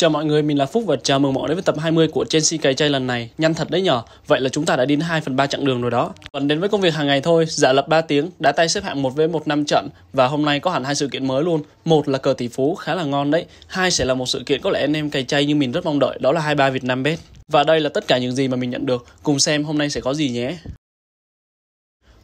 Chào mọi người, mình là Phúc và chào mừng mọi người đến với tập 20 của Chelsea cày chay lần này. Nhanh thật đấy nhở. Vậy là chúng ta đã đi đến 2 phần 3 chặng đường rồi đó. Còn đến với công việc hàng ngày thôi, giả lập 3 tiếng, đã tay xếp hạng 1 với 1 năm trận và hôm nay có hẳn hai sự kiện mới luôn. Một là cờ tỷ phú khá là ngon đấy. Hai sẽ là một sự kiện có lẽ anh em cày chay như mình rất mong đợi, đó là 23 Việt Nam Bet. Và đây là tất cả những gì mà mình nhận được. Cùng xem hôm nay sẽ có gì nhé.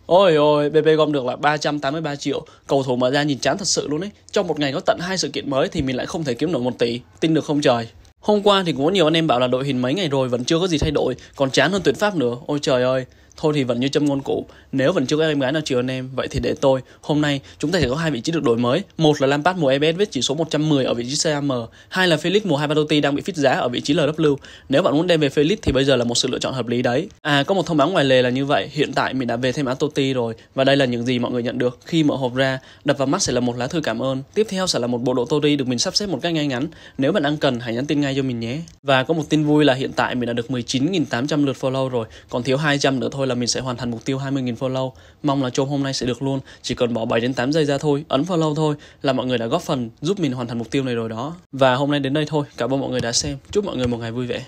Ôi ôi, BP gom được là 383 triệu, cầu thủ mở ra nhìn chán thật sự luôn ấy. Trong một ngày có tận hai sự kiện mới thì mình lại không thể kiếm nổi một tỷ, tin được không trời. Hôm qua thì cũng có nhiều anh em bảo là đội hình mấy ngày rồi vẫn chưa có gì thay đổi, còn chán hơn tuyển Pháp nữa. Ôi trời ơi, Thôi thì vẫn như châm ngôn cũ, nếu vẫn chưa có em gái nào chiều anh em, vậy thì để tôi. Hôm nay chúng ta sẽ có hai vị trí được đổi mới. Một là Lampard mùa EBS với chỉ số 110 ở vị trí CM hai là Felix mùa hai đang bị fit giá ở vị trí LW. Nếu bạn muốn đem về Felix thì bây giờ là một sự lựa chọn hợp lý đấy. À có một thông báo ngoài lề là như vậy, hiện tại mình đã về thêm Totti rồi và đây là những gì mọi người nhận được. Khi mở hộp ra, đập vào mắt sẽ là một lá thư cảm ơn. Tiếp theo sẽ là một bộ đồ Totti được mình sắp xếp một cách ngay ngắn. Nếu bạn đang cần hãy nhắn tin ngay cho mình nhé. Và có một tin vui là hiện tại mình đã được 19.800 lượt follow rồi, còn thiếu 200 nữa thôi thôi là mình sẽ hoàn thành mục tiêu 20.000 follow. Mong là chôm hôm nay sẽ được luôn. Chỉ cần bỏ 7 đến 8 giây ra thôi, ấn follow thôi là mọi người đã góp phần giúp mình hoàn thành mục tiêu này rồi đó. Và hôm nay đến đây thôi. Cảm ơn mọi người đã xem. Chúc mọi người một ngày vui vẻ.